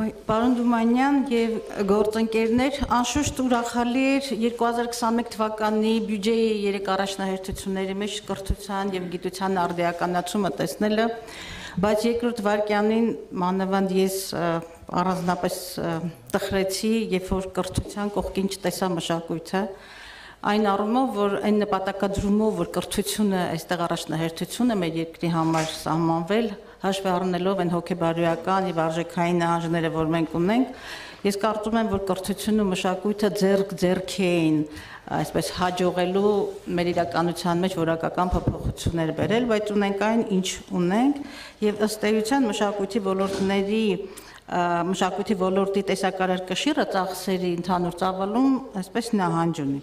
Պարոն Դումանյան եւ գործընկերներ, անշուշտ ուրախալի էր 2021 թվականի բյուջեի երեք առաջնահերթությունների մեջ կրթության եւ գիտության արդիականացումը տեսնելը, բայց երկրորդ վարքյանին մանավանդ ես առանձնապես տխրեցի, երբ որ կրթության կողքին չտեսա մշակույթը, այն առումով, որ այն նպատակադրումով, որ կրթությունը այստեղ առաջնահերթությունը մեր երկրի համար սահմանվել, հաշվի առնելով այն հոգեբարոյական եւ արժեքային նահանջները, որ մենք ունենք, ես կարծում եմ, որ կրթությունը ու մշակույթը ձերք ձերքի էին այսպես հաջողելու մեր իրականության մեջ որակական փոփոխություններ բերել, բայց ունենք այն, ինչ ունենք, եւ ըստ էության մշակույթի ոլորտների մշակույթի ոլորտի տեսակարար կշիռը ծախսերի ընդհանուր ծավալում այսպես նահանջ ունի։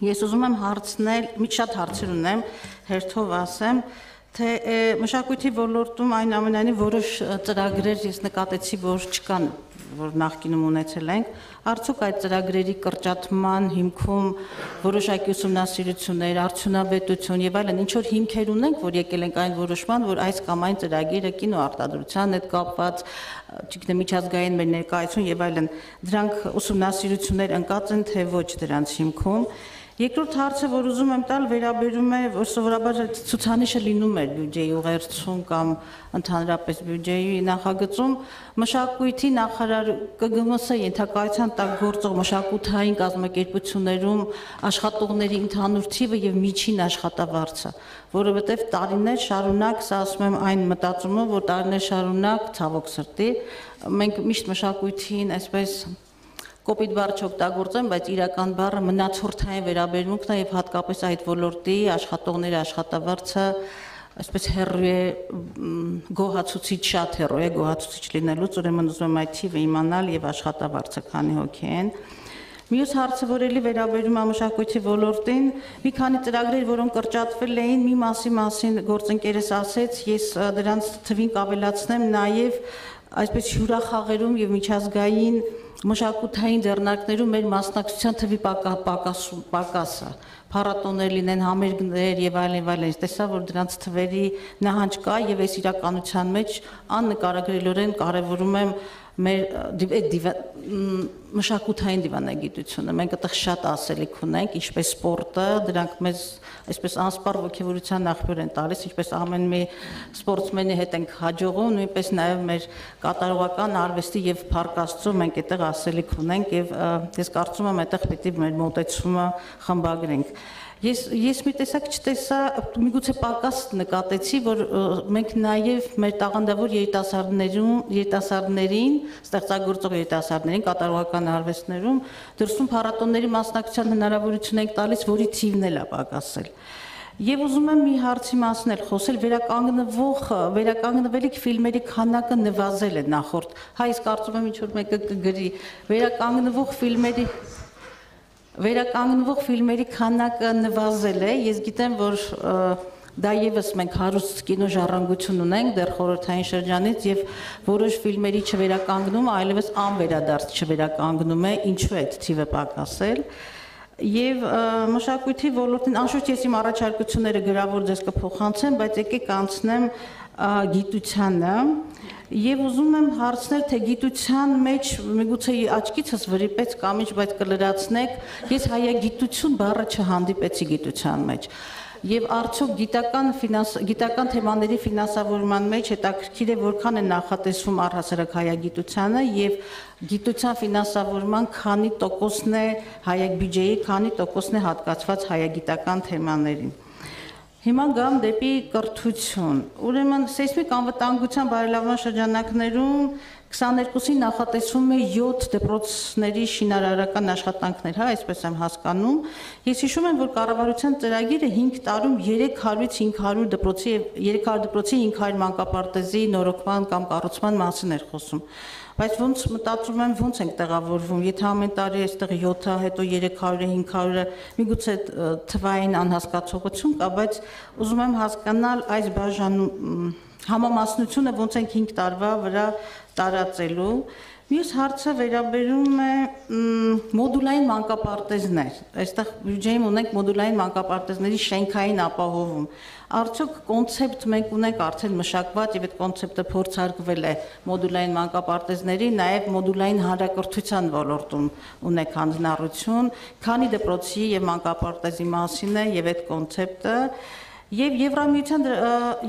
Ես ուզում եմ հարցնել, մի շատ հարցեր ունեմ, հերթով ասեմ, թե մշակույթի ոլորտում այն ամենայնի որոշ ծրագրեր ես նկատեցի, որ չկան, որ նախկինում ունեցել ենք, արդյոք այդ ծրագրերի կրճատման հիմքում որոշակի ուսումնասիրություններ, արդյունավետություն եւ այլն ինչ որ հիմքեր ունենք, որ եկել ենք այն որոշման, որ այս կամ այն ծրագիրը կինո արտադրության հետ կապված, չգիտեմ, միջազգային մեր ներկայություն եւ այլն, դրանք ուսումնասիրություններ ընկած են թե ոչ դրանց հիմքում Երկրորդ հարցը, որ ուզում եմ տալ, վերաբերում է, որ սովորաբար ցուցանիշը լինում է բյուջեի ուղերձում կամ ընդհանրապես բյուջեի նախագծում, մշակույթի նախարար ԿԳՄՍ ենթակայության տակ գործող մշակութային կազմակերպություններում աշխատողների ընդհանուր թիվը եւ միջին աշխատավարձը, որովհետեւ տարիներ շարունակ, սա ասում եմ այն մտածումով, որ տարիներ շարունակ ցավոք սրտի մենք միշտ մշակույթին այսպես կոպիտ բառ չօգտագործեմ, բայց իրական բառը մնացորդային վերաբերմունքն է եւ հատկապես այդ ոլորտի աշխատողների աշխատավարձը այսպես հերրու է գոհացուցիչ շատ հերրու է գոհացուցիչ լինելուց, ուրեմն ուզում եմ այդ թիվը իմանալ եւ աշխատավարձը քանի հոգի են։ Մյուս հարցը, որ էլի վերաբերում է մշակույթի ոլորտին, մի քանի ծրագրեր, որոնք կրճատվել էին, մի մասի մասին գործընկերս ասեց, ես դրանց թվին կավելացնեմ նաև այսպես հյուրախաղերում եւ միջազգային մշակութային ձեռնարկներում մեր մասնակցության թվի պակասում պակասը փառատոներ լինեն համերգներ եւ այլն եւ այլն տեսա որ դրանց թվերի նահանջ կա եւ այս իրականության մեջ աննկարագրելորեն կարեւորում եմ մեր մշակութային դիվանագիտությունը մենք այդտեղ շատ ասելիք ունենք ինչպես սպորտը դրանք մեզ այսպես անսպար ոգևորության աղբյուր են տալիս ինչպես ամեն մի սպորտսմենի հետ ենք հաջողում նույնպես նաև մեր կատարողական արվեստի եւ փառկաստու մենք այդտեղ ասելիք ունենք եւ ես կարծում եմ այդտեղ պիտի մեր մոտեցումը խմբագրենք Ես ես մի տեսակ չտեսա, միգուցե պակաս նկատեցի, որ մենք նաև մեր տաղանդավոր երիտասարդներում, երիտասարդներին, ստեղծագործող երիտասարդներին կատարողական արվեստներում դրսում փառատոնների մասնակցության հնարավորություն ենք տալիս, որի թիվն էլ է պակասել։ Եվ ուզում եմ մի հարցի մասին էլ խոսել, վերականգնվող, վերականգնվելիք ֆիլմերի քանակը նվազել է նախորդ։ Հայ, ես կարծում եմ ինչ որ մեկը կգրի, վերականգնվող ֆիլմերի վերականգնվող ֆիլմերի քանակը նվազել է։ Ես գիտեմ, որ դա եւս մենք հարուստ կինո ժառանգություն ունենք դեռ խորհրդային շրջանից եւ որոշ ֆիլմերի չվերականգնում, այլևս անվերադարձ չվերականգնում է, ինչու է թիվը պակասել եւ մշակույթի ոլորտին անշուշտ ես իմ առաջարկությունները գրավոր ձեզ կփոխանցեմ, բայց եկեք անցնեմ գիտությանը Եվ ուզում եմ հարցնել, թե գիտության մեջ միգուցե աչքիցս վրիպեց կամ ինչ, բայց կլրացնեք, ես հայագիտություն բառը չհանդիպեցի գիտության մեջ։ Եվ արդյոք գիտական ֆինանս գիտական թեմաների ֆինանսավորման մեջ հետաքրքիր է որքան է նախատեսվում առհասարակ հայագիտությանը եւ գիտության ֆինանսավորման քանի տոկոսն է հայագ բյուջեի, քանի տոկոսն է հատկացված հայագիտական թեմաներին։ Հիմա գամ դեպի կրթություն։ Ուրեմն սեյսմիկ անվտանգության բարելավման շրջանակներում 22-ին նախատեսվում է 7 դպրոցների շինարարական աշխատանքներ, հա, այսպես եմ հասկանում։ Ես հիշում եմ, որ կառավարության ծրագիրը 5 տարում 300-ից 500 դպրոցի 300 դպրոցի 500 մանկապարտեզի նորոգման կամ կառուցման մասին էր խոսում բայց ոնց մտածում եմ ոնց ենք տեղավորվում եթե ամեն տարի այստեղ 7-ը հետո 300-ը 500-ը միգուցե թվային անհասկացողություն կա բայց ուզում եմ հասկանալ այս բաժանում համամասնությունը ոնց ենք 5 տարվա վրա տարածելու Մյուս հարցը վերաբերում է մոդուլային մանկապարտեզներ։ Այստեղ բյուջեում ունենք մոդուլային մանկապարտեզների շենքային ապահովում։ Արդյոք կոնցեպտ մենք ունենք արդեն մշակված եւ այդ կոնցեպտը փորձարկվել է մոդուլային մանկապարտեզների, նաեւ մոդուլային հանրակրթության ոլորտում ունենք հանձնառություն, քանի դպրոցի եւ մանկապարտեզի մասին է եւ այդ կոնցեպտը Եվ Եվրամիության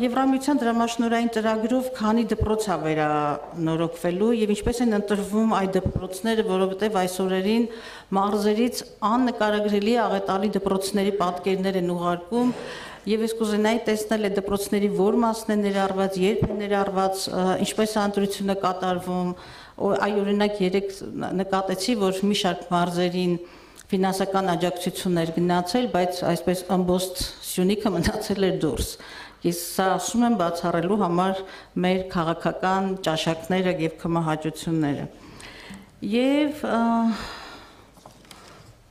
Եվրամիության դրամաշնորային ծրագրով քանի դպրոց է վերանորոգվելու եւ ինչպես են ընտրվում այդ դպրոցները, որովհետեւ այսօրերին մարզերից աննկարագրելի աղետալի դպրոցների պատկերներ են ուղարկում եւ ես կուզենայի տեսնել այդ դպրոցների որ մասն է ներառված, երբ է ներառված, ինչպես է ընտրությունը կատարվում։ Այ օրինակ երեք նկատեցի, որ մի շարք մարզերին ֆինանսական աջակցություններ գնացել, բայց այսպես ըմբոստ Սյունիքը մնացել էր դուրս։ Ես սա ասում եմ բացառելու համար մեր քաղաքական ճաշակները եւ կմահաճությունները։ Եվ և,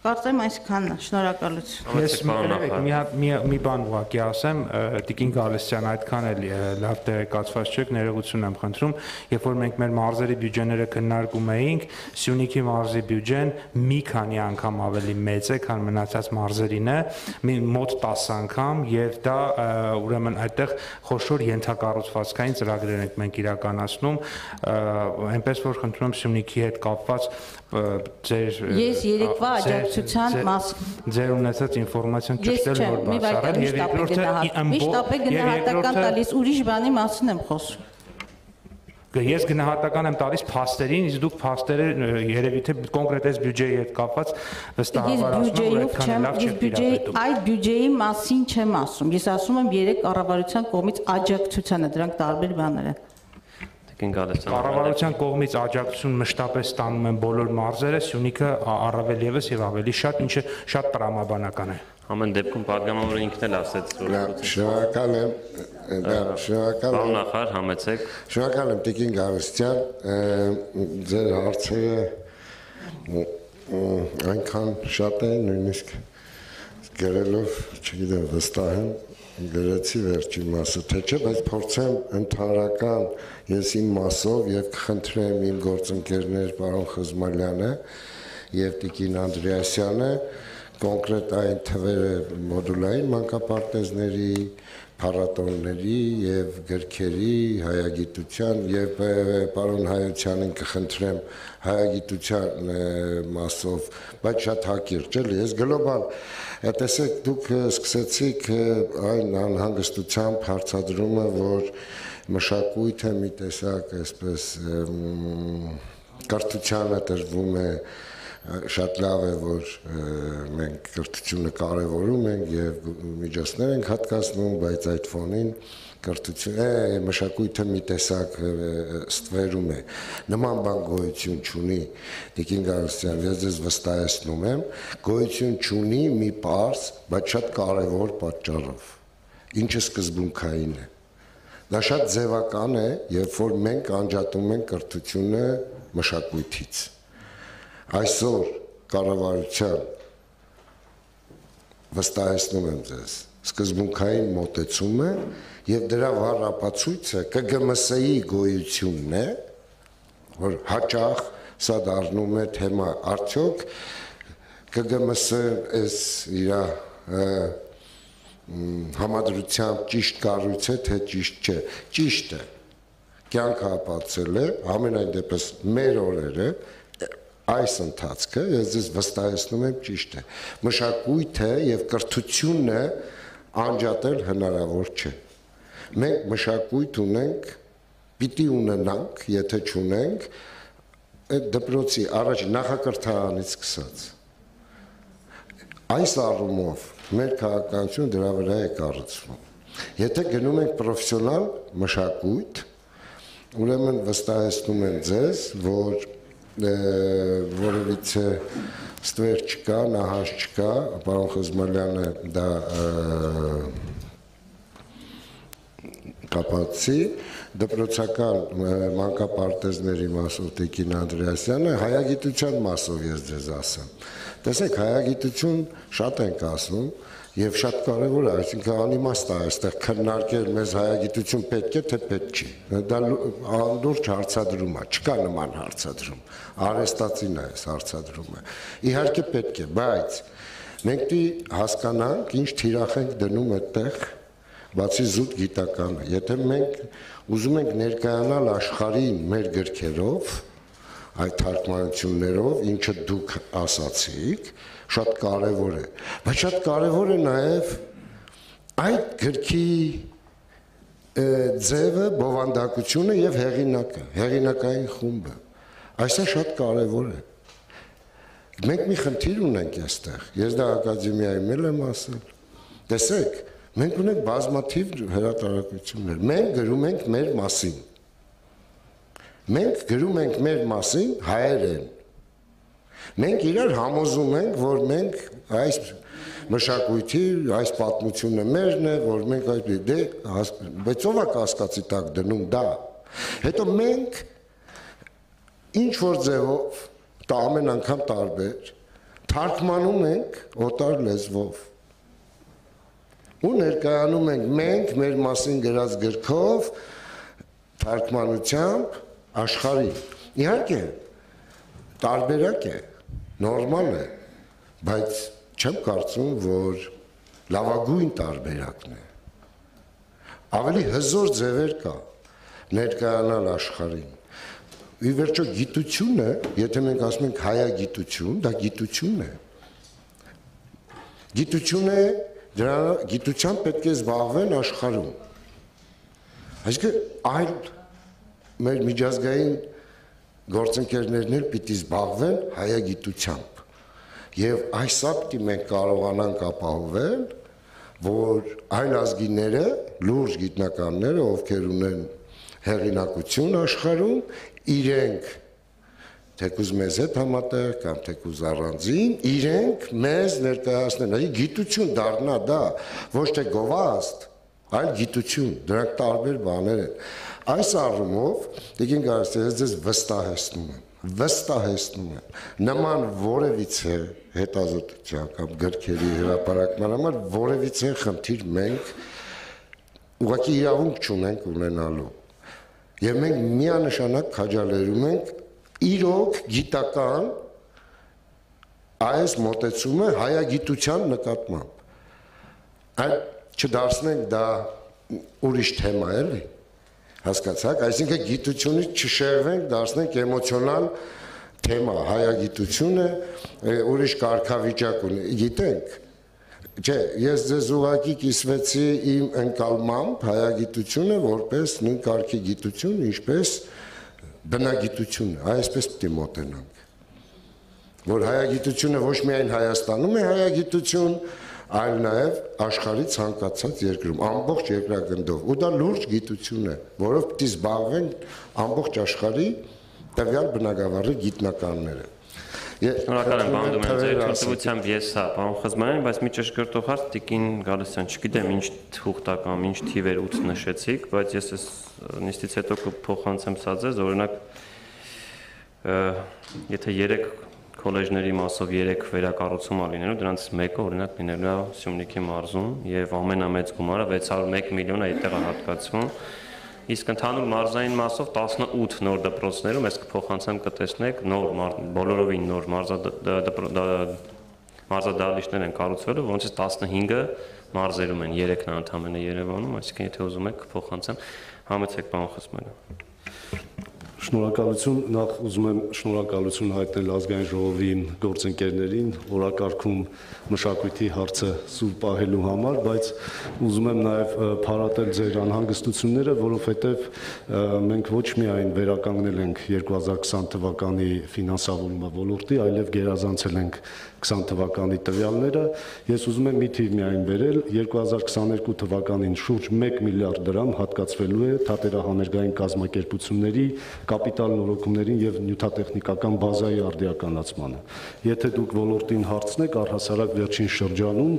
Կարծեմ այսքանն է, շնորհակալություն։ Ես մի հատ մի մի բան ուղղակի ասեմ, Տիկին Գալստյան այդքան էլ լավ տեղեկացված չեք, ներողություն եմ խնդրում, երբ որ մենք մեր մարզերի բյուջեները քննարկում էինք, Սյունիքի մարզի բյուջեն մի քանի անգամ ավելի մեծ է, քան մնացած մարզերինը, մի մոտ 10 անգամ եւ դա ուրեմն այդտեղ խոշոր ենթակառուցվածքային ծրագրեր ենք մենք իրականացնում, այնպես որ խնդրում եմ Սյունիքի հետ կապված ձեր Ես երեկվա աջակցության մաս ձեր ունեցած ինֆորմացիան ճշտել որ բացառել եւ երկրորդը միշտ ապե գնահատական տալիս ուրիշ բանի մասին եմ խոսում Ես գնահատական եմ տալիս փաստերին, իսկ դուք փաստերը երևի թե կոնկրետ այս բյուջեի հետ կապված վստահաբար ասում եք, այդքան լավ չեք իրապետում։ Այդ բյուջեի մասին չեմ ասում։ Ես ասում եմ երեք կառավարության կողմից աջակցությանը, դրանք տարբեր բաներ են կին գալիս ցանոթ։ Կառավարության կողմից աջակցություն մշտապես տանում են բոլոր մարզերը, Սյունիքը առավել եւս եւ ավելի շատ, ինչը շատ տրամաբանական է։ Ամեն դեպքում падգամավորը ինքն էլ ասաց որ շնորհակալ եմ։ Դա շնորհակալ եմ։ Նախար համեցեք։ Շնորհակալ եմ Տիկին Գարստյան, ձեր հարցերը այնքան շատ է նույնիսկ գրելով չգիտեմ վստահ եմ գրեցի վերջին մասը, թե չէ, բայց փորձեմ ընդհանրական ես իմ մասով եւ կխնդրեմ իմ գործընկերներ պարոն Խզմալյանը եւ Տիկին Անդրեասյանը կոնկրետ այն թվերը մոդուլային մանկապարտեզների փառատոնների եւ գրքերի հայագիտության եւ պարոն Հայոցյանին կխնդրեմ հայագիտության մասով, բայց շատ հակիրճ էլի, ես գլոբալ տեսեք դուք սկսեցիք այն անհանգստությամբ հարցադրումը, որ մշակույթը մի տեսակ այսպես կրթությանը տրվում է շատ լավ է որ մենք կրթությունը կարևորում ենք եւ միջոցներ ենք հատկացնում, բայց այդ ֆոնին կրթությունը մշակույթը մի տեսակ ստվերում է նման բան գոյություն չունի Տիկին Գարստյան ես ձեզ վստահեցնում եմ գոյություն չունի մի པարս բայց շատ կարևոր պատճառով ինչը սկզբունքային է դա շատ ձևական է երբ որ մենք անջատում ենք կրթությունը մշակույթից այսօր կառավարության վստահեցնում եմ ձեզ. Սկզբունքային մոտեցումը եւ դրա վառ ապացույցը ԿԳՄՍ-ի գոյությունն է որ հաճախ սա դառնում է թեմա. Արդյոք ԿԳՄՍ-ը էս իր համադրությամբ ճիշտ կառույց է թե ճիշտ չէ ճիշտ է կյանքը ապացել է ամենայն դեպս մեր օրերը այս ընթացքը ես ձեզ վստահեցնում եմ ճիշտ է. Մշակույթը եւ կրթությունը անջատել հնարավոր չէ մենք մշակույթ ունենք պիտի ունենանք եթե չունենք այդ դպրոցի առաջ նախակրթարանից սկսած այս առումով մեր քաղաքականությունը դրա վրա է կառուցվում եթե գնում ենք պրոֆեսիոնալ մշակույթ ուրեմն վստահեցնում եմ ձեզ որ որևիցե ստվեր չկա, նահաշ չկա, պարոն Խզմալյանը դա կապացի դպրոցական մանկապարտեզների մասով Տիկին Անդրեասյանը հայագիտության մասով ես ձեզ ասեմ։ Տեսեք, հայագիտություն շատ ենք ասում Եվ շատ կարևոր է, այսինքն անիմաստ է այստեղ քննարկել մեզ հայագիտություն պետք է թե պետք չի։ Դա անդուրջ հարցադրում է, չկա նման հարցադրում։ Արեստացին է այս հարցադրումը։ Իհարկե պետք է, բայց մենք դի հասկանանք, ինչ թիրախ ենք դնում այդտեղ, բացի զուտ գիտականը։ Եթե մենք ուզում ենք ներկայանալ աշխարհին մեր գրքերով, այդ թարգմանություններով, ինչը դուք ասացիք, շատ կարևոր է։ Բայց շատ կարևոր է նաև այդ գրքի ձևը, բովանդակությունը եւ հեղինակը, հեղինակային խումբը։ Այսը շատ կարևոր է։ Մենք մի խնդիր ունենք այստեղ։ Ես դա ակադեմիայում եմ ասել։ Տեսեք, մենք ունենք բազմաթիվ հրատարակություններ։ Մենք գրում ենք մեր մասին։ Մենք գրում ենք մեր մասին հայերեն Մենք իրար համոզում ենք, որ մենք այս մշակույթի, այս պատմությունը մերն է, որ մենք այդ դե բայց ով է կասկածի տակ դնում դա։ Հետո մենք ինչ որ ձևով դա ամեն անգամ տարբեր թարգմանում ենք օտար լեզվով ու ներկայանում ենք մենք մեր մասին գրած գրքով թարգմանությամբ աշխարհի իհարկե տարբերակ է նորմալ է, բայց չեմ կարծում, որ լավագույն տարբերակն է։ Ավելի հզոր ձևեր կա ներկայանալ աշխարհին։ Ի վերջո գիտությունը, եթե մենք ասում ենք հայագիտություն, դա գիտություն է։ Գիտություն է, դրա գիտությամբ պետք է զբաղվեն աշխարհում։ Այսինքն այլ մեր միջազգային գործընկերներն էլ պիտի զբաղվեն հայագիտությամբ։ Եվ այսա պիտի մենք կարողանանք ապահովել, որ այլ ազգիները, լուրջ գիտնականները, ովքեր ունեն հեղինակություն աշխարհում, իրենք թեկուզ մեզ հետ համատեղ կամ թեկուզ առանձին, իրենք մեզ ներկայացնեն, այ գիտություն դառնա դա, ոչ թե գովաստ, այլ գիտություն, դրանք տարբեր բաներ են։ Այս առումով դեկին կարծես ես ձեզ վստահեցնում եմ, վստահեցնում եմ, նման որևիցե հետազոտության կամ գրքերի հրապարակման համար որևիցե խնդիր մենք ուղղակի իրավունք չունենք ունենալու։ Եվ մենք միանշանակ քաջալերում ենք իրոք գիտական այս մոտեցումը հայագիտության նկատմամբ։ Այդ չդարձնենք դա ուրիշ թեմա էլի հասկացաք, այսինքն գիտությունից չշեղվենք, դարձնենք էմոցիոնալ թեմա, հայագիտությունը ուրիշ կարգավիճակ ունի, գիտենք։ Չէ, ես ձեզ ուղակի կիսվեցի իմ ընկալմամբ հայագիտությունը որպես նույն կարգի գիտություն, ինչպես բնագիտությունը, այսպես պիտի մոտենանք։ Որ հայագիտությունը ոչ միայն Հայաստանում է հայագիտություն, այլ նաև աշխարհի ցանկացած երկրում, ամբողջ երկրագնդով։ Ու դա լուրջ գիտություն է, որով պիտի զբաղվեն ամբողջ աշխարհի տվյալ բնակավարի գիտնականները։ Շնորհակալ եմ, պարոն Դոմյան, ձեր թույլտվությամբ ես հա, պարոն Խզմանյան, բայց մի ճշգրտող հարց Տիկին Գալստյան, չգիտեմ ինչ թուղթա կամ ինչ թիվեր 8 նշեցիք, բայց ես այս նիստից հետո կփոխանցեմ սա ձեզ, օրինակ եթե 3 քոլեջների մասով 3 վերակառուցում ա լինելու, դրանից մեկը օրինակ լինելու է Սյունիքի մարզում եւ ամենամեծ գումարը 601 միլիոն է այդտեղ հատկացվում։ Իսկ ընդհանուր մարզային մասով 18 նոր դպրոցներում ես կփոխանցեմ կտեսնեք նոր բոլորովին նոր մարզադահլիճներ են կառուցվելու, որոնցից 15-ը մարզերում են, 3-ն ընդամենը Երևանում, այսինքն եթե ուզում եք կփոխանցեմ, համեցեք պարոն Խսմանը։ Շնորհակալություն, նախ ուզում եմ շնորհակալություն հայտնել ազգային ժողովի գործընկերներին օրակարգում մշակույթի հարցը սուր պահելու համար, բայց ուզում եմ նաև փառատել ձեր անհանգստությունները, որովհետև մենք ոչ միայն վերականգնել ենք 2020 թվականի ֆինանսավորումը ոլորտի, այլև գերազանցել ենք 20 թվականի տվյալները, ես ուզում եմ մի թիվ միայն բերել, 2022 թվականին շուրջ 1 միլիարդ դրամ հատկացվելու է թատերահաներգային կազմակերպությունների կապիտալ նորոգումներին եւ նյութատեխնիկական բազայի արդիականացմանը։ Եթե դուք ոլորտին հարցնեք, առհասարակ վերջին շրջանում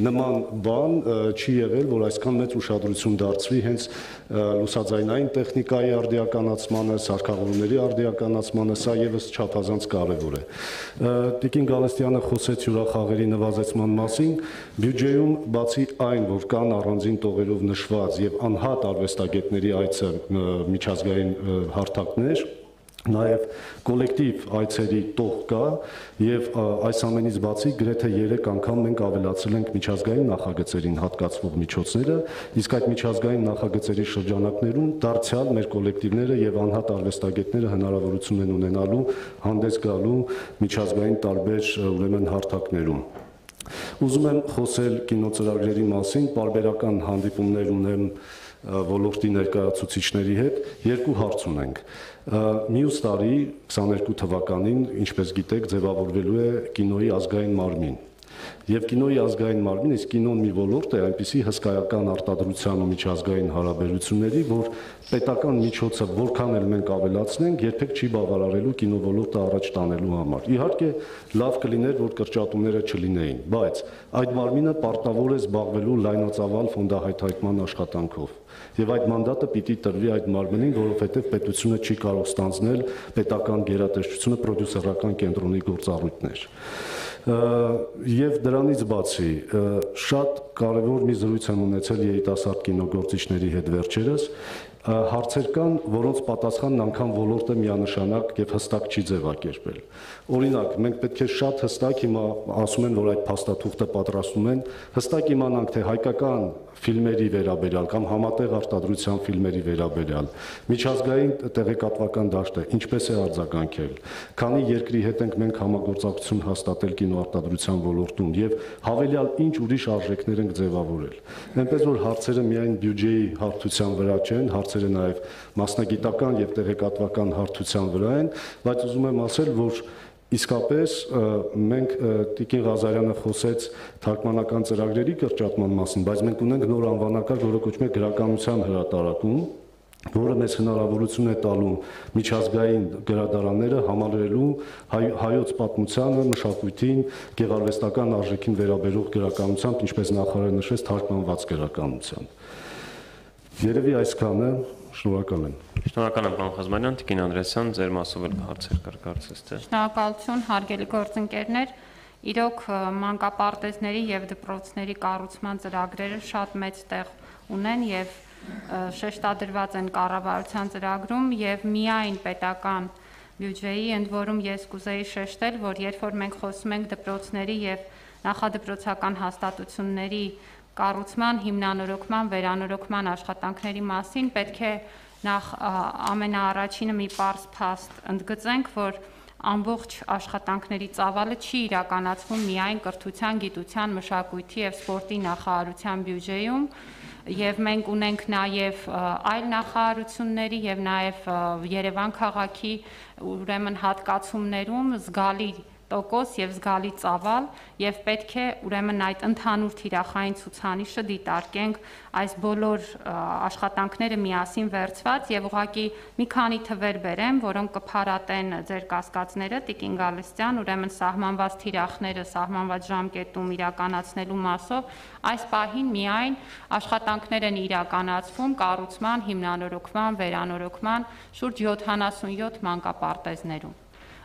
նման բան չի եղել, որ այսքան մեծ ուշադրություն դարձվի հենց լուսաձայնային տեխնիկայի արդիականացմանը, սարքավորումների արդիականացմանը, սա եւս չափազանց կարեւոր է։ Տիկին Գալստյանը խոսեց հյուրախաղերի նվազեցման մասին, բյուջեում բացի այն, որ կան առանձին տողերով նշված եւ անհատ արվեստագետների այցը միջազգային հարթակներ, նաև կոլեկտիվ այցերի տող կա եւ այս ամենից բացի գրեթե 3 անգամ մենք ավելացրել ենք միջազգային նախագծերին հատկացվող միջոցները, իսկ այդ միջազգային նախագծերի շրջանակներում դարձյալ մեր կոլեկտիվները եւ անհատ արվեստագետները հնարավորություն են ունենալու հանդես գալու միջազգային տարբեր ուրեմն հարթակներում։ Ուզում եմ խոսել կինոծրագրերի մասին, բարբերական հանդիպումներ ունեմ ոլորտի ներկայացուցիչների հետ, երկու հարց ունենք։ Մյուս տարի 22 թվականին, ինչպես գիտեք, ձևավորվելու է կինոյի ազգային մարմին։ Եվ կինոյի ազգային մարմին, իսկ կինոն մի ոլորտ է այնպիսի հսկայական արտադրության ու միջազգային հարաբերությունների, որ պետական միջոցը որքան էլ մենք ավելացնենք, երբեք չի բավարարելու կինո ոլորտը առաջ տանելու համար։ Իհարկե, լավ կլիներ, որ կրճատումները չլինեին, բայց այդ մարմինը պարտավոր է զբաղվելու լայնածավալ ֆոնդահայթայթման աշխատանքով եւ այդ մանդատը պիտի տրվի այդ մարմնին, որովհետեւ պետությունը չի կարող ստանձնել պետական գերատեսչությունը պրոդյուսերական կենտրոնի գործառույթներ եւ դրանից բացի շատ կարեւոր մի զրույց եմ ունեցել երիտասարդ կինոգործիչների հետ վերջերս հարցեր կան, որոնց պատասխանն անգամ ոլորտը միանշանակ եւ հստակ չի ձևակերպել։ Օրինակ, մենք պետք է շատ հստակ հիմա ասում են, որ այդ փաստաթուղթը պատրաստում են, հստակ իմանանք, թե հայկական ֆիլմերի վերաբերյալ կամ համատեղ արտադրության ֆիլմերի վերաբերյալ միջազգային տեղեկատվական դաշտը ինչպես է արձագանքել, քանի երկրի հետ ենք մենք համագործակցություն հաստատել կինոարտադրության ոլորտում եւ հավելյալ ինչ ուրիշ արժեքներ ենք ձևավորել։ Այնպես որ հարցերը միայն բյուջեի հարթության վրա չեն, հարցերը նաեւ մասնագիտական եւ տեղեկատվական հարթության վրա են, բայց ուզում եմ ասել, որ Իսկապես մենք Տիկին Ղազարյանը խոսեց թարգմանական ծրագրերի կրճատման մասին, բայց մենք ունենք նոր անվանակարգ, որը կոչվում է գրականության հրատարակում, որը մեզ հնարավորություն է տալու միջազգային գրադարանները համալրելու հայ, հայոց պատմությանը, մշակույթին, գեղարվեստական արժեքին վերաբերող գրականությամբ, ինչպես նախարարը նշեց, թարգմանված գրականության։ Երևի այսքանը Շնորհակալ եմ։ Շնորհակալ եմ, պարոն Խազմանյան, Տիկին Անդրեսյան, ձեր մասով էլ հարցեր կար կարծես թե։ Շնորհակալություն, հարգելի գործընկերներ։ Իրոք մանկապարտեզների եւ դպրոցների կառուցման ծրագրերը շատ մեծ տեղ ունեն եւ շեշտադրված են կառավարության ծրագրում եւ միայն պետական բյուջեի, ընդ որում ես կուզեի շեշտել, որ երբ որ մենք խոսում ենք դպրոցների եւ նախադպրոցական հաստատությունների կառուցման, հիմնանորոգման, վերանորոգման աշխատանքների մասին պետք է նախ ամենաառաջինը մի པարս փաստ ընդգծենք, որ ամբողջ աշխատանքների ծավալը չի իրականացվում միայն կրթության, գիտության, մշակույթի եւ սպորտի նախարարության բյուջեում, եւ մենք ունենք նաեւ այլ նախարարությունների եւ նաեւ Երևան քաղաքի ուրեմն հատկացումներում զգալի տոկոս եւ զգալի ծավալ եւ պետք է ուրեմն այդ ընդհանուր թիրախային ցուցանիշը դիտարկենք այս բոլոր աշխատանքները միասին վերցված եւ ուղղակի մի քանի թվեր բերեմ, որոնք կփարատեն ձեր կասկածները Տիկին Գալստյան, ուրեմն սահմանված թիրախները սահմանված ժամկետում իրականացնելու մասով այս պահին միայն աշխատանքներ են իրականացվում կառուցման, հիմնանորոգման, վերանորոգման շուրջ 77 մանկապարտեզներում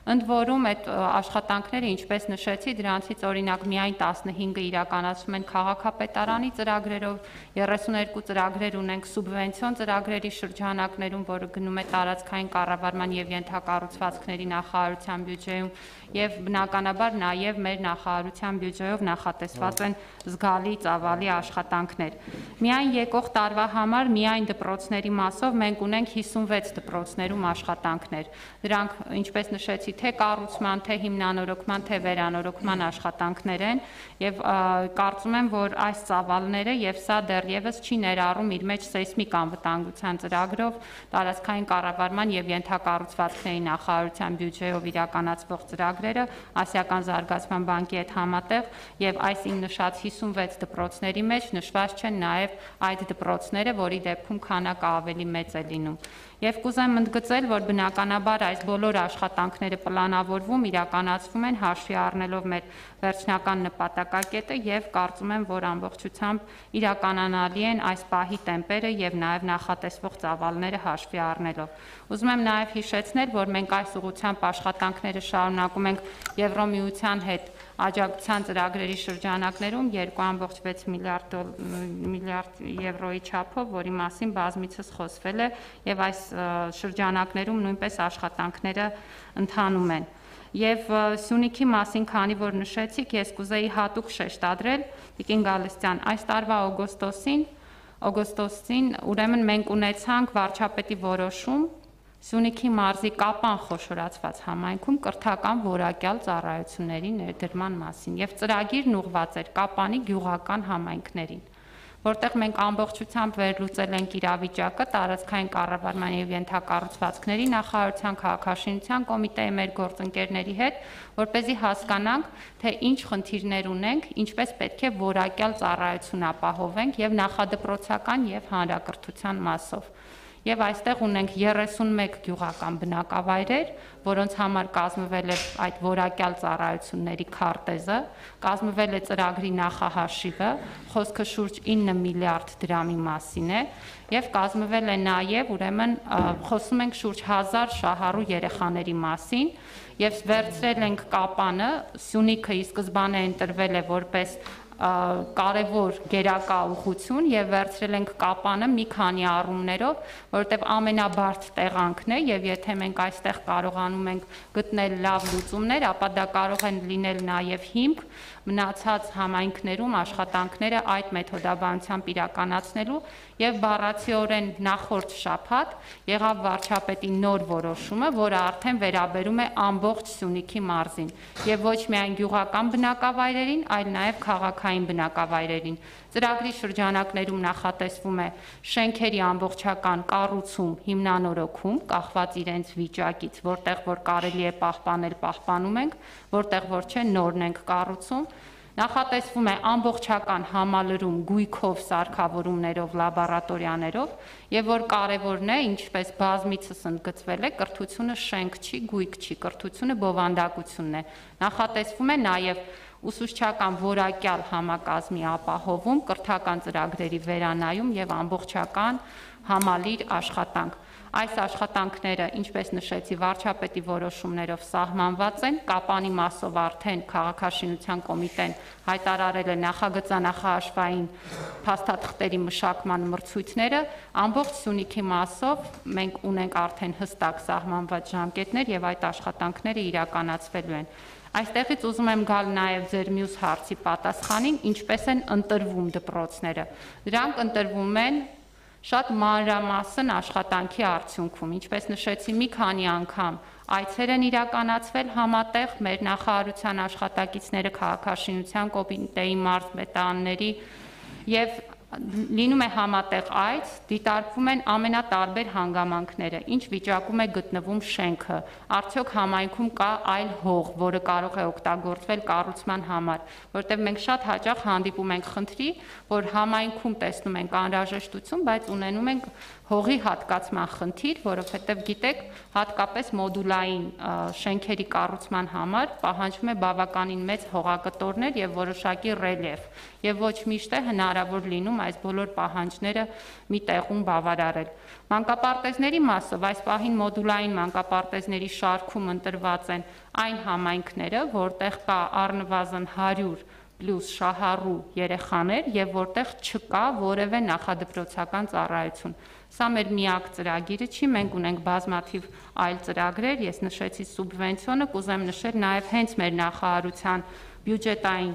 Ընդ որում այդ աշխատանքները, ինչպես նշեցի, դրանցից օրինակ միայն 15-ը իրականացվում են քաղաքապետարանի ծրագրերով, 32 ծրագրեր ունենք սուբվենցիոն ծրագրերի շրջանակներում, որը գնում է տարածքային կառավարման եւ ենթակառուցվածքների նախարարության բյուջեում եւ բնականաբար նաեւ մեր նախարարության բյուջեով նախատեսված են զգալի ծավալի աշխատանքներ։ Միայն եկող տարվա համար միայն դպրոցների մասով մենք ունենք 56 դպրոցներում աշխատանքներ։ Դրանք, ինչպես նշեցի, թե կառուցման, թե հիմնանորոգման, թե վերանորոգման աշխատանքներ են եւ կարծում եմ, որ այս ծավալները եւ սա դեռևս չի ներառում իր մեջ սեյսմիկ անվտանգության ծրագրով տարածքային կառավարման եւ ենթակառուցվածքների նախարարության բյուջեով իրականացվող ծրագրերը ասիական զարգացման բանկի հետ համատեղ եւ այսին նշած 56 դպրոցների մեջ նշված չեն նաեւ այդ դպրոցները, որի դեպքում քանակը ավելի մեծ է լինում։ Եվ կուզեմ ընդգծել, որ բնականաբար այս բոլոր աշխատանքները պլանավորվում, իրականացվում են հաշվի առնելով մեր վերջնական նպատակակետը եւ կարծում եմ, որ ամբողջությամբ իրականանալի են այս պահի տեմպերը եւ նաեւ նախատեսվող ծավալները հաշվի առնելով։ Ուզում եմ նաեւ հիշեցնել, որ մենք այս ուղղությամբ աշխատանքները շարունակում ենք Եվրոմիության հետ աջակցության ծրագրերի շրջանակներում 2.6 միլիարդ միլիարդ եվրոյի չափով, որի մասին բազմիցս խոսվել է եւ այս շրջանակներում նույնպես աշխատանքները ընթանում են։ Եվ Սյունիքի մասին, քանի որ նշեցիք, ես կուզեի հատուկ շեշտադրել Տիկին Գալստյան, այս տարվա օգոստոսին օգոստոսին ուրեմն մենք ունեցանք վարչապետի որոշում Սյունիքի մարզի Կապան խոշորացված համայնքում կրթական որակյալ ծառայությունների ներդրման մասին եւ ծրագիրն ուղղված էր Կապանի գյուղական համայնքներին որտեղ մենք ամբողջությամբ վերլուծել ենք իրավիճակը տարածքային կառավարման եւ ենթակառուցվածքների նախարարության քաղաքաշինության կոմիտեի մեր գործընկերների հետ, որ เป զի հասկանանք, թե ինչ խնդիրներ ունենք, ինչպես պետք է որակյալ ծառայություն ապահովենք եւ նախադպրոցական եւ հանրակրթության մասով եւ այստեղ ունենք 31 գյուղական բնակավայրեր, որոնց համար կազմվել է այդ որակյալ ծառայությունների քարտեզը, կազմվել է ծրագրի նախահաշիվը, խոսքը շուրջ 9 միլիարդ դրամի մասին է եւ կազմվել է նաեւ ուրեմն խոսում ենք շուրջ 1000 շահառու երեխաների մասին եւ վերցրել ենք կապանը Սյունիքը ի սկզբանե ընտրվել է որպես կարևոր գերակա ուղություն եւ վերցրել ենք կապանը մի քանի առումներով, որովհետեւ ամենաբարդ տեղանքն է եւ եթե մենք այստեղ կարողանում ենք գտնել լավ լուծումներ, ապա դա կարող են լինել նաեւ հիմք մնացած համայնքներում աշխատանքները այդ մեթոդաբանությամբ իրականացնելու եւ բառացիորեն նախորդ շաբաթ եղավ վարչապետի նոր որոշումը, որը արդեն վերաբերում է ամբողջ Սյունիքի մարզին եւ ոչ միայն գյուղական բնակավայրերին, այլ նաեւ քաղաքային բնակավայրերին։ Ծրագրի շրջանակներում նախատեսվում է շենքերի ամբողջական կառուցում, հիմնանորոգում, կախված իրենց վիճակից, որտեղ որ կարելի է պահպանել, պահպանում ենք, որտեղ որ չէ նորն ենք կառուցում Նախատեսվում է ամբողջական համալրում գույքով, սարքավորումներով, լաբորատորիաներով, եւ որ կարեւորն է, ինչպես բազմիցս ընդգծվել է, կրթությունը շենք չի, գույք չի, կրթությունը բովանդակությունն է։ Նախատեսվում է նաեւ ուսուցչական որակյալ համակազմի ապահովում, կրթական ծրագրերի վերանայում եւ ամբողջական համալիր աշխատանք։ Այս աշխատանքները, ինչպես նշեցի, վարչապետի որոշումներով սահմանված են, կապանի մասով արդեն քաղաքաշինության կոմիտեն հայտարարել է նախագծանախահաշվային փաստաթղթերի մշակման մրցույթները, ամբողջ Սյունիքի մասով մենք ունենք արդեն հստակ սահմանված ժամկետներ եւ այդ աշխատանքները իրականացվելու են։ Այստեղից ուզում եմ գալ նաև ձեր մյուս հարցի պատասխանին, ինչպես են ընտրվում դպրոցները։ Դրանք ընտրվում են շատ մանրամասն աշխատանքի արդյունքում, ինչպես նշեցի մի քանի անգամ այցեր են իրականացվել համատեղ մեր նախարարության աշխատակիցները քաղաքաշինության կոմիտեի մարզպետանների եւ լինում է համատեղ այց, դիտարկվում են ամենատարբեր հանգամանքները, ինչ վիճակում է գտնվում շենքը, արդյոք համայնքում կա այլ հող, որը կարող է օգտագործվել կառուցման համար, որտեղ մենք շատ հաճախ հանդիպում ենք խնդրի, որ համայնքում տեսնում ենք անհրաժեշտություն, բայց ունենում ենք հողի հատկացման խնդիր, որովհետև գիտեք, հատկապես մոդուլային շենքերի կառուցման համար պահանջվում է բավականին մեծ հողակտորներ եւ որոշակի ռելիեֆ, եւ ոչ միշտ է հնարավոր լինում այս բոլոր պահանջները մի տեղում բավարարել։ Մանկապարտեզների մասով այս պահին մոդուլային մանկապարտեզների շարքում ընտրված են այն համայնքները, որտեղ կա առնվազն 100 պլյուս շահառու երեխաներ եւ որտեղ չկա որևէ նախադպրոցական ծառայություն։ Սա մեր միակ ծրագիրը չի, մենք ունենք բազմաթիվ այլ ծրագրեր, ես նշեցի սուբվենցիոնը, կուզեմ նշել նաև հենց մեր նախարարության բյուջետային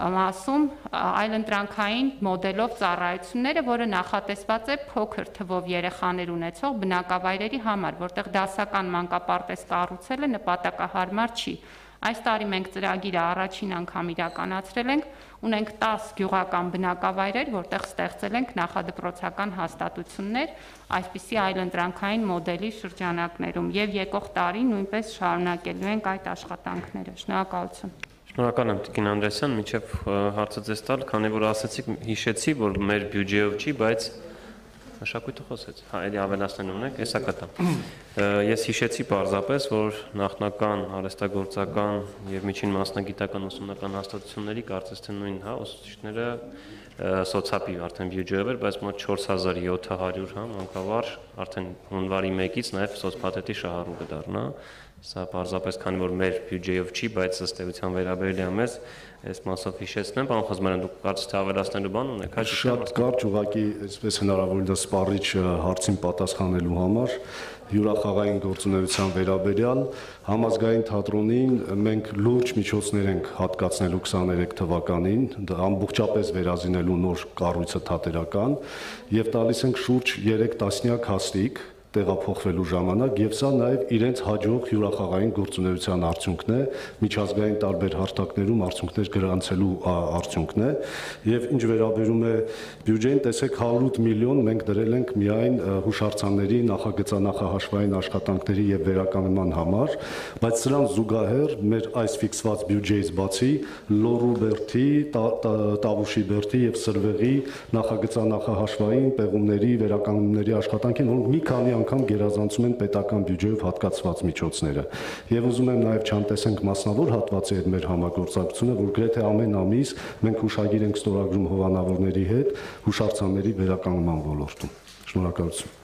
մասում այլ ընտրանքային մոդելով ծառայությունները, որը նախատեսված է փոքր թվով երեխաներ ունեցող բնակավայրերի համար, որտեղ դասական մանկապարտեզ կառուցելը նպատակահարմար չի։ Այս տարի մենք ծրագիրը առաջին անգամ իրականացրել ենք, ունենք 10 գյուղական բնակավայրեր, որտեղ ստեղծել ենք նախադպրոցական հաստատություններ, այսպիսի այլընտրանքային մոդելի շրջանակներում եւ եկող տարի նույնպես շարունակելու ենք այդ աշխատանքները։ Շնորհակալություն։ Շնորհակալ եմ Տիկին Անդրեսյան, միջև հարցը ձեզ տալ, քանի որ ասացիք, հիշեցի, որ մեր բյուջեով չի, բայց Մշակույթը խոսեց։ Հա, էլի ավելացնեն ունեք, հեսա կտամ։ Ես հիշեցի պարզապես, որ նախնական արհեստագործական եւ միջին մասնագիտական ուսումնական հաստատությունների կարծես թե նույն, հա, ուսուցիչները սոցիալի արդեն բյուջեով էր, բայց մոտ 4700 հա մանկավար արդեն հունվարի 1-ից նաև սոցփաթեթի շահառու կդառնա։ Սա պարզապես քանի որ մեր բյուջեով չի, բայց ըստ էության վերաբերելի է մեզ, այս մասով հիշեցնեմ, պարոն Խազմարյան, դուք կարծես թե ավելացնելու բան ունեք, հա՞ Շատ կարճ ուղակի այսպես հնարավորինս սպառիչ հարցին պատասխանելու համար հյուրախաղային գործունեության վերաբերյալ համազգային թատրոնին մենք լուրջ միջոցներ ենք հատկացնելու 23 թվականին, ամբողջապես վերազինելու նոր կառույցը թատերական եւ տալիս ենք շուրջ 3 տասնյակ հաստիկ տեղափոխվելու ժամանակ եւ սա նաեւ իրենց հաջող հյուրախաղային գործունեության արդյունքն է միջազգային տարբեր հարթակներում արդյունքներ գրանցելու արդյունքն է եւ ինչ վերաբերում է բյուջեին տեսեք 108 միլիոն մենք դրել ենք միայն հուշարձանների նախագծանախահաշվային աշխատանքների եւ վերականգնման համար բայց սրան զուգահեռ մեր այս ֆիքսված բյուջեից բացի Լոռու Բերթի, Տավուշի Բերթի եւ Սրվեղի նախագծանախահաշվային պեղումների վերականգնումների աշխատանքին որոնք մի քանի անգամ գերազանցում են պետական բյուջեով հատկացված միջոցները։ Եվ ուզում եմ նաև չանտեսենք մասնավոր հատվածի հետ մեր համագործակցությունը, որ գրեթե ամեն ամիս մենք հուշագիր ենք ստորագրում հովանավորների հետ հուշարձանների վերականգնման ոլորտում։ Շնորհակալություն։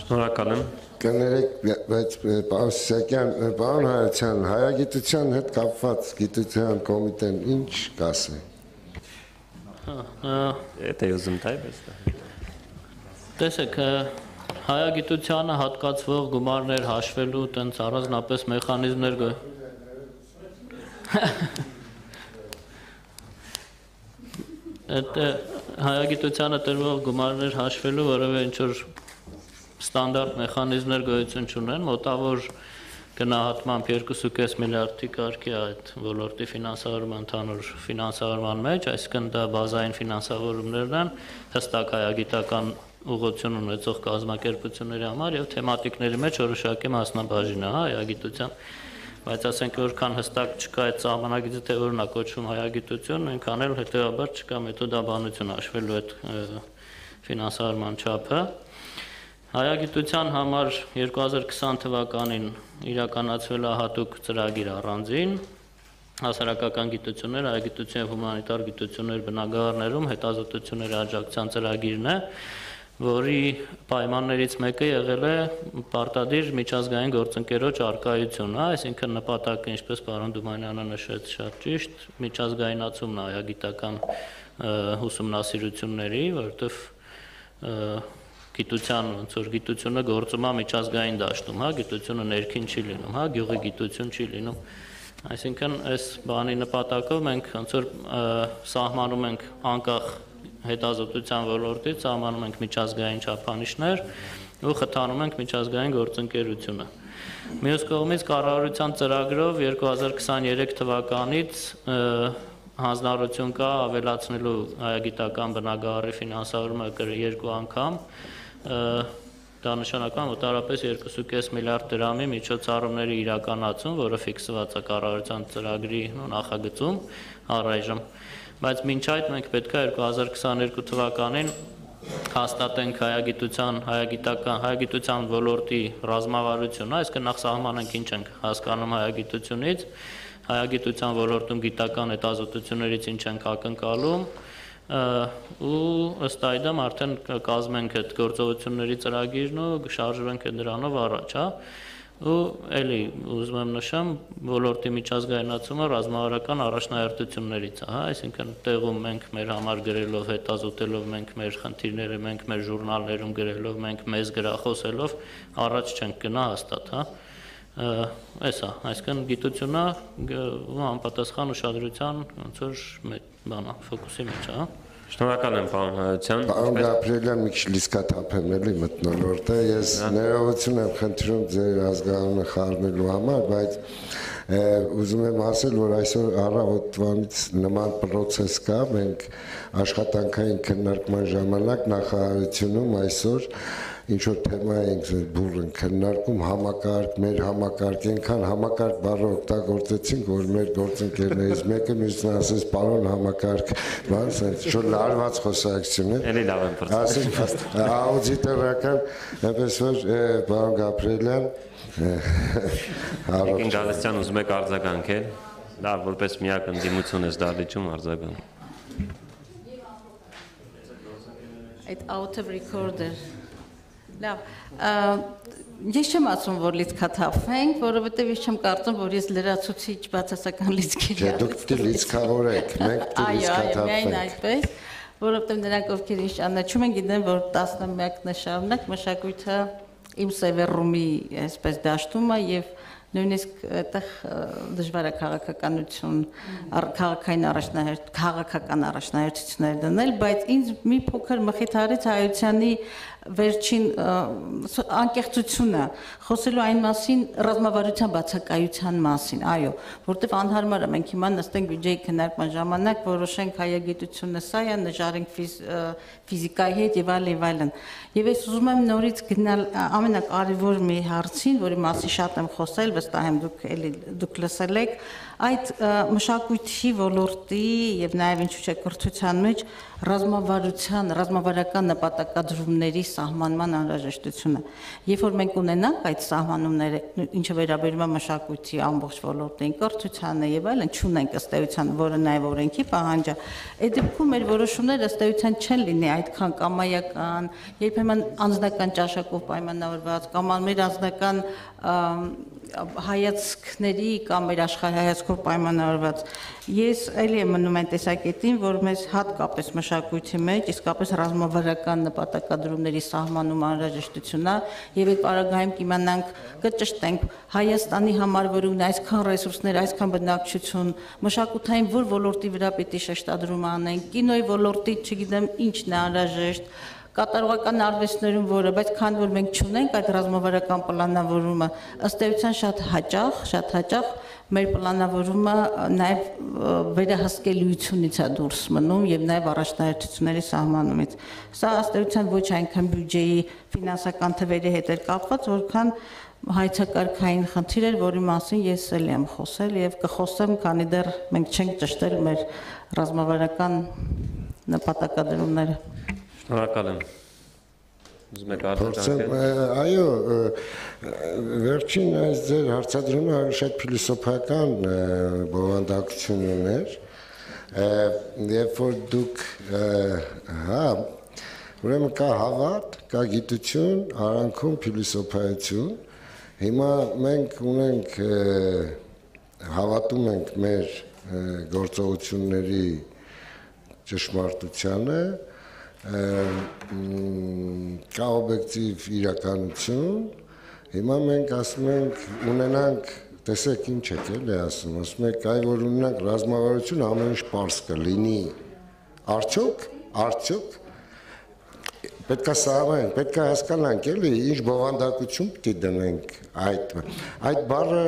Շնորհակալ եմ։ Կներեք, բայց պարոն Սիսակյան, պարոն Հարությունյան, հայագիտության հետ կապված գիտության կոմիտեն ինչ կասի։ Հա, դա ուզում տայ, բայց Տեսեք, հայագիտությանը հատկացվող գումարներ հաշվելու տենց առանձնապես մեխանիզմներ գ Այդ հայագիտությանը տրվող գումարներ հաշվելու որևէ ինչ որ ստանդարտ մեխանիզմներ գոյություն չունեն, մոտավոր գնահատմամբ 2.5 միլիարդի կարգի այդ ոլորտի ֆինանսավորման ընդհանուր ֆինանսավորման մեջ, այսինքն դա բազային ֆինանսավորումներն են, հստակ հայագիտական ուղղություն ունեցող կազմակերպությունների համար եւ թեմատիկների մեջ որոշակի մասնաբաժին է, հա, հայագիտության բայց ասենք որքան հստակ չկա այդ սահմանագիծը թե որն է կոչվում հայագիտություն, այնքան էլ հետեւաբար չկա մեթոդաբանություն հաշվելու այդ ֆինանսավորման չափը։ Հայագիտության համար 2020 թվականին իրականացվել է հատուկ ծրագիր առանձին հասարակական գիտություններ, հայագիտություն եւ հումանիտար գիտություններ բնագավառներում հետազոտությունների աջակցության ծրագիրն է, որի պայմաններից մեկը եղել է պարտադիր միջազգային գործընկերոջ արկայությունը, այսինքն նպատակը, ինչպես պարոն Դումանյանը նշեց շատ ճիշտ, միջազգայնացումն է հայագիտական ուսումնասիրությունների, որովհետև գիտության ոնց որ գիտությունը գործում է միջազգային դաշտում, հա, գիտությունը ներքին չի լինում, հա, գյուղի գիտություն չի լինում։ Այսինքն այս բանի նպատակով մենք ոնց որ սահմանում ենք անկախ հետազոտության ոլորտից սահմանում ենք միջազգային չափանիշներ ու խթանում ենք միջազգային գործընկերությունը։ Մյուս կողմից կառավարության ծրագրով 2023 թվականից հանձնարարություն կա ավելացնելու հայագիտական բնագավառի ֆինանսավորումը երկու անգամ դա նշանակում մոտարապես 2.5 միլիարդ դրամի միջոցառումների իրականացում, որը ֆիքսված է կառավարության ծրագրի նախագծում առայժմ բայց մինչ այդ մենք պետք է 2022 թվականին հաստատենք հայագիտության, հայագիտական, հայագիտության ոլորտի ռազմավարությունը, այսինքն նախ սահմանենք ինչ ենք հասկանում հայագիտությունից, հայագիտության ոլորտում գիտական հետազոտություններից ինչ ենք ակնկալում, ու ըստ այդմ արդեն կազմենք այդ գործողությունների ծրագիրն ու շարժվենք դրանով առաջ, հա ու էլի ուզում եմ նշեմ ոլորտի միջազգայնացումը ռազմավարական առաջնահերթություններից է, հա, այսինքն տեղում մենք մեր համար գրելով, հետազոտելով, մենք մեր խնդիրները, մենք մեր ժուրնալներում գրելով, մենք մեզ գրախոսելով առաջ չենք գնա հաստատ, հա էսա, այսինքն գիտությունը անպատասխան ուշադրության ոնց որ բանա ֆոկուսի մեջ է, հա Շնորհակալ եմ պարոն Հայության։ Պարոն Գաբրիելյան մի քիչ լիսկաթափեմ էլի մտնոլորտը։ Ես ներողություն եմ խնդրում ձեր ազգանունը խառնելու համար, բայց ուզում եմ ասել, որ այսօր առավոտվանից նման process կա, մենք աշխատանքային քննարկման ժամանակ նախարարությունում այսօր ինչ որ թեմա ենք բուրըն քննարկում համակարգ, մեր համակարգ, այնքան համակարգ բառը օգտագործեցինք, որ մեր գործընկերներից մեկը մյուսն ասեց, «Պարոն համակարգ», բան, ասենց շո լարված խոսակցություն է։ Էլի լավ եմ փրկել։ Ասենք աուդիտորական, այնպես որ պարոն Գաբրիելյան Եկին Գալստյան ուզում եք արձագանքել։ Լավ, որպես միակ ընդդիմություն ես դալիճում արձագանք։ Այդ out of recorder։ Լավ, ես չեմ ասում, որ լիցքաթափենք, որովհետև ես չեմ կարծում, որ ես լրացուցիչ բացասական լիցքերի Չէ, դուք պիտի լիցքավոր եք, մենք պիտի Այո, այո, միայն այդպես, որովհետև նրանք ովքեր ինչ ճանաչում են, գիտեն, որ 11-ն շարունակ մշակույթը իմ սևեռումի այսպես դաշտում է եւ նույնիսկ այդտեղ դժվար է քաղաքականություն քաղաքային առաջնահերթ քաղաքական առաջնահերթություններ դնել, բայց ինձ մի փոքր մխիթարից հայությանի վերջին անկեղծությունը խոսելու այն մասին ռազմավարության բացակայության մասին, այո, որտեվ անհարմար է մենք հիմա նստենք բյուջեի քննարկման ժամանակ որոշենք հայագիտությունը սա է, նժարենք ֆիզիկայի հետ եւ այլ եւ այլն։ Եվ ես ուզում եմ նորից գնալ ամենակարևոր մի հարցին, որի մասին շատ եմ խոսել, վստահ եմ դուք էլի դուք լսել եք, այդ մշակույթի ոլորտի եւ նաեւ ինչու՞ չէ կրթության մեջ ռազմավարության, ռազմավարական նպատակադրումների սահմանման անհրաժեշտությունը։ Երբ որ մենք ունենանք այդ սահմանումները, ինչը վերաբերում է մշակույթի ամբողջ ոլորտին, կրթությանը եւ այլն, չունենք ըստ էության, որը նաեւ օրենքի պահանջ է, այդ դեպքում մեր որոշումները ըստ էության չեն լինի այդքան կամայական, երբեմն անձնական ճաշակով պայմանավորված կամ մեր անձնական հայացքների կամ մեր հայացքով պայմանավորված։ Ես ելի եմ մնում այն տեսակետին, որ մեզ հատկապես մշակույթի մեջ իսկապես ռազմավարական նպատակադրումների սահմանում անհրաժեշտություն է եւ այդ параգայում կիմանանք կճշտենք Հայաստանի համար որուն այսքան ռեսուրսներ, այսքան բնակչություն, մշակութային որ ոլորտի վրա պետք է շեշտադրում անենք, կինոյի ոլորտի, չգիտեմ, ինչն է անհրաժեշտ, կատարողական արվեստներում որը, բայց քան որ մենք չունենք այդ ռազմավարական պլանավորումը, ըստ էության շատ հաճախ, շատ հաճախ մեր պլանավորումը նաև վերահսկելիությունից է դուրս մնում եւ նաև առաջնահերթությունների սահմանումից։ Սա ըստ էության ոչ այնքան բյուջեի ֆինանսական թվերի հետ էր կապված, որքան հայցակարգային խնդիր էր, որի մասին ես էլ եմ խոսել եւ կխոսեմ, քանի դեռ մենք չենք ճշտել մեր ռազմավարական նպատակադրումները։ Շնորհակալ եմ։ Ուզում եք արձագանքել։ այո, վերջին այս ձեր հարցադրումը շատ փիլիսոփական բովանդակություն ուներ։ Երբ որ դուք հա ուրեմն կա հավատ, կա գիտություն, արանքում փիլիսոփայություն։ Հիմա մենք ունենք հավատում ենք մեր գործողությունների ճշմարտությանը, կա օբյեկտիվ իրականություն հիմա մենք ասում ենք ունենանք տեսեք ինչ եք էլի ասում ասում եք այ որ ունենանք ռազմավարություն ամեն ինչ པարս կլինի արդյոք արդյոք պետքա սահմանենք պետքա հասկանանք էլի ինչ բովանդակություն պիտի դնենք այդ այդ բառը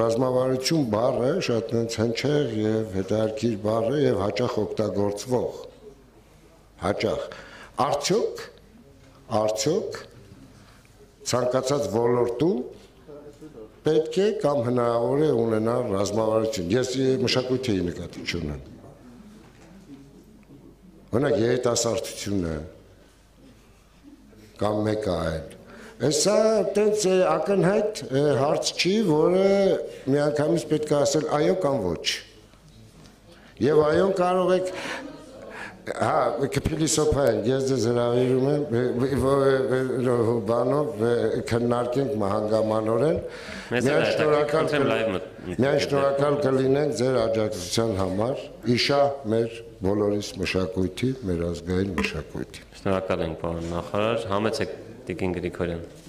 ռազմավարություն բառը շատ հնչեղ եւ հետաքրքիր բառ է եւ հաճախ օգտագործվող հաճախ արդյոք արդյոք ցանկացած ոլորտում պետք է կամ հնարավոր է ունենալ ռազմավարություն ես մշակույթի նկատի չունեմ օրինակ երիտասարդությունը կամ մեկ այլ Հեսա տենց ակնհայտ հարց չի, որը միանգամից պետք է ասել այո կամ ոչ։ Եվ այո կարող եք Հա, կփիլիսոփային, ես ձեզ հրավիրում եմ բանով քննարկենք մահանգամանորեն։ Միայն շնորհակալ Միայն շնորհակալ կլինենք ձեր աջակցության համար, իշա մեր բոլորիս մշակույթի, մեր ազգային մշակույթի։ Շնորհակալ ենք, պարոն նախարար։ Համեցեք Տիկին Գրիգորյան։